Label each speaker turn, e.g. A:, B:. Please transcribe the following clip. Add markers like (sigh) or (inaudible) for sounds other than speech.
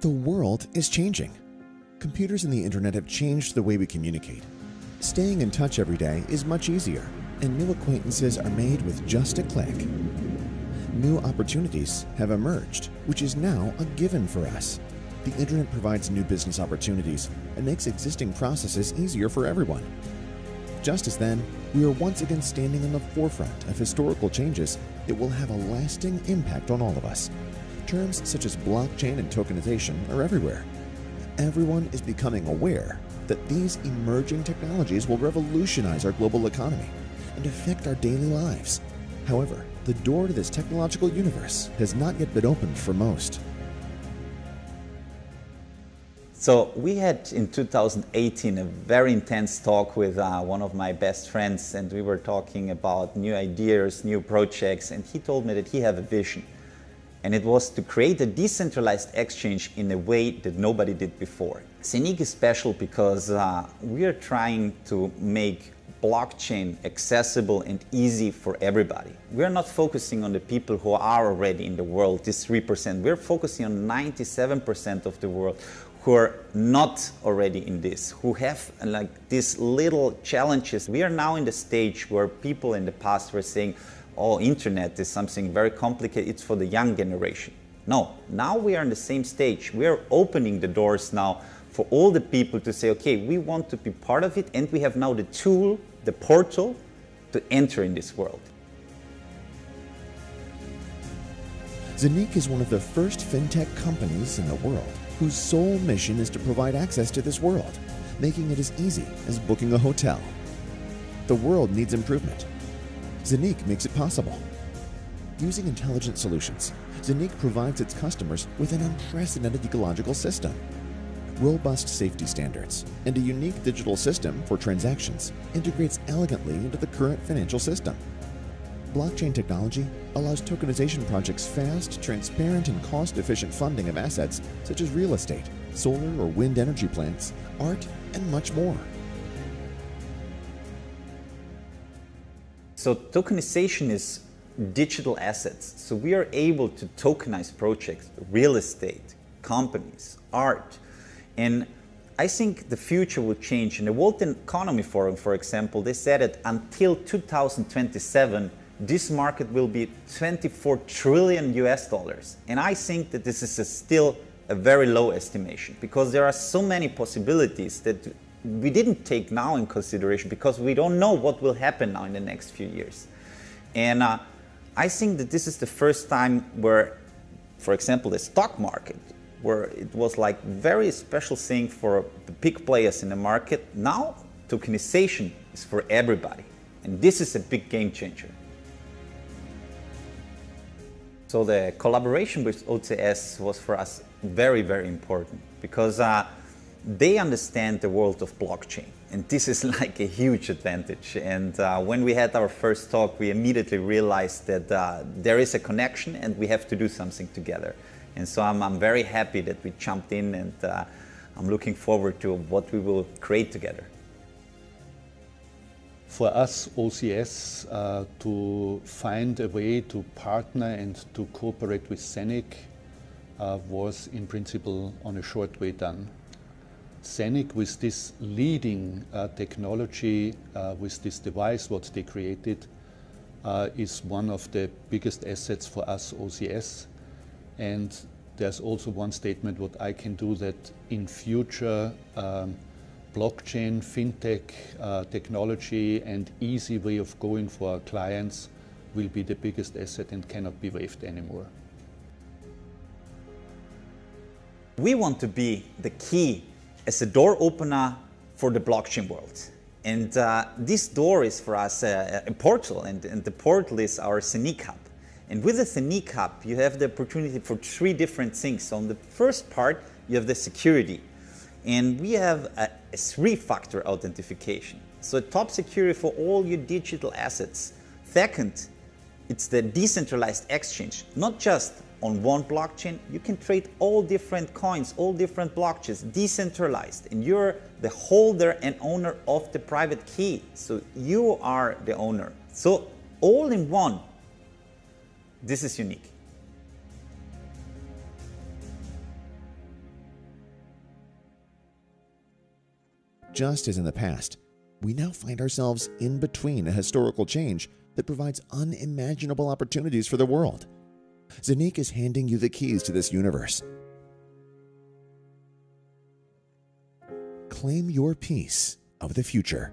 A: The world is changing. Computers and the internet have changed the way we communicate. Staying in touch every day is much easier, and new acquaintances are made with just a click. New opportunities have emerged, which is now a given for us. The internet provides new business opportunities and makes existing processes easier for everyone. Just as then, we are once again standing in the forefront of historical changes that will have a lasting impact on all of us. Terms such as blockchain and tokenization are everywhere. Everyone is becoming aware that these emerging technologies will revolutionize our global economy and affect our daily lives. However, the door to this technological universe has not yet been opened for most.
B: So we had in 2018 a very intense talk with uh, one of my best friends, and we were talking about new ideas, new projects, and he told me that he had a vision, and it was to create a decentralized exchange in a way that nobody did before. ZENIQ is special because uh, we are trying to make blockchain accessible and easy for everybody. We're not focusing on the people who are already in the world, this 3%. We're focusing on 97% of the world who are not already in this, who have like these little challenges. We are now in the stage where people in the past were saying, oh, internet is something very complicated, it's for the young generation. No, now we are in the same stage. We are opening the doors now for all the people to say, okay, we want to be part of it, and we have now the tool, the portal, to enter in this world.
A: ZENIQ is one of the first fintech companies in the world whose sole mission is to provide access to this world, making it as easy as booking a hotel. The world needs improvement. ZENIQ makes it possible. Using intelligent solutions, ZENIQ provides its customers with an unprecedented ecological system, robust safety standards, and a unique digital system for transactions integrates elegantly into the current financial system. Blockchain technology allows tokenization projects fast, transparent, and cost efficient funding of assets such as real estate, solar or wind energy plants, art, and much more.
B: So, tokenization is digital assets. So, we are able to tokenize projects, real estate, companies, art. And I think the future will change. In the World Economy Forum, for example, they said that until 2027, this market will be 24 trillion US dollars. And I think that this is a still a very low estimation because there are so many possibilities that we didn't take now in consideration because we don't know what will happen now in the next few years. And uh, I think that this is the first time where, for example, the stock market, where it was like very special thing for the big players in the market, now tokenization is for everybody. And this is a big game changer. So the collaboration with OCS was for us very, very important because uh, they understand the world of blockchain. And this is (laughs) like a huge advantage. And uh, when we had our first talk, we immediately realized that uh, there is a connection and we have to do something together. And so I'm, I'm very happy that we jumped in and uh, I'm looking forward to what we will create together
C: for us, OCS, uh, to find a way to partner and to cooperate with ZENIQ uh, was in principle on a short way done. ZENIQ, with this leading uh, technology, uh, with this device, what they created, uh, is one of the biggest assets for us, OCS. And there's also one statement what I can do that in future um, blockchain, fintech uh, technology and easy way of going for our clients will be the biggest asset and cannot be waived anymore.
B: We want to be the key as a door opener for the blockchain world. And uh, this door is for us a, a portal, and, and, the portal is our ZENIQ Hub. And with the ZENIQ Hub, you have the opportunity for three different things. So on the first part, you have the security. And we have a, a three-factor authentication. So top security for all your digital assets. Second, it's the decentralized exchange, not just on one blockchain, you can trade all different coins, all different blockchains, decentralized, and you're the holder and owner of the private key. So you are the owner. So all in one, this is unique.
A: Just as in the past, we now find ourselves in between a historical change that provides unimaginable opportunities for the world ZENIQ is handing you the keys to this universe. Claim your piece of the future.